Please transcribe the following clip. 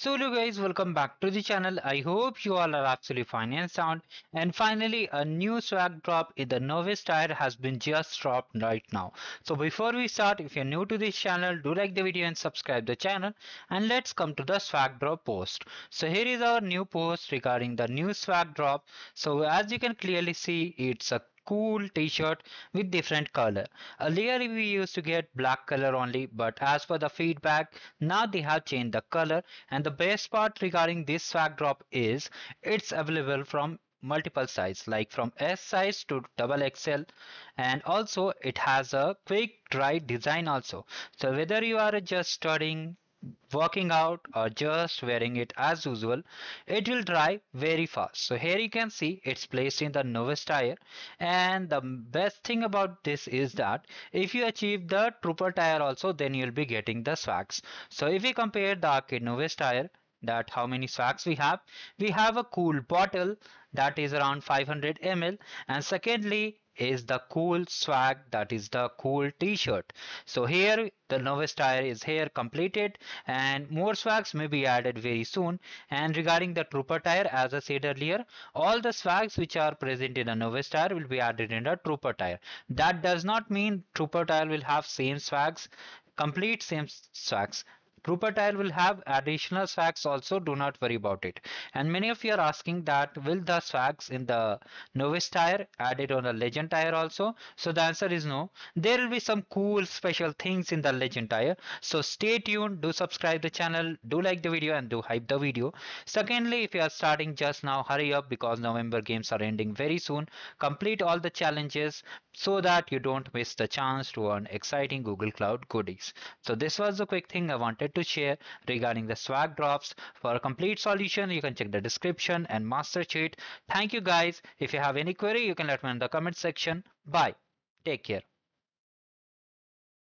So hello guys, welcome back to the channel. I hope you all are absolutely fine and sound. And finally, a new swag drop in the Novice tire has been just dropped right now. So before we start, if you're new to this channel, do like the video and subscribe the channel. And let's come to the swag drop post. So here is our new post regarding the new swag drop. So as you can clearly see, it's a cool t-shirt with different color. Uh, Earlier we used to get black color only but as per the feedback now they have changed the color. And the best part regarding this swag drop is it's available from multiple size like from S size to double XL and also it has a quick dry design also. So whether you are just studying working out or just wearing it as usual it will dry very fast. So here you can see it's placed in the novice tire. And the best thing about this is that if you achieve the trooper tire also then you'll be getting the swags. So if we compare the arcade novice tire that how many swags we have? We have a cool bottle that is around 500 ml and secondly is the cool swag that is the cool t-shirt. So here the novice tire is here completed and more swags may be added very soon. And regarding the trooper tire as i said earlier all the swags which are present in a novice tire will be added in a trooper tire. That does not mean trooper tire will have same swags complete same swags Trooper tire will have additional swags also do not worry about it. And many of you are asking that will the swags in the novice tire added on the legend tire also? So the answer is no. There will be some cool special things in the legend tire. So stay tuned do subscribe the channel do like the video and do hype the video. Secondly if you are starting just now hurry up because november games are ending very soon. Complete all the challenges so that you don't miss the chance to earn exciting google cloud goodies. So this was the quick thing i wanted wanted to share regarding the swag drops. For a complete solution, you can check the description and master sheet. Thank you guys. If you have any query, you can let me in the comment section. Bye. Take care.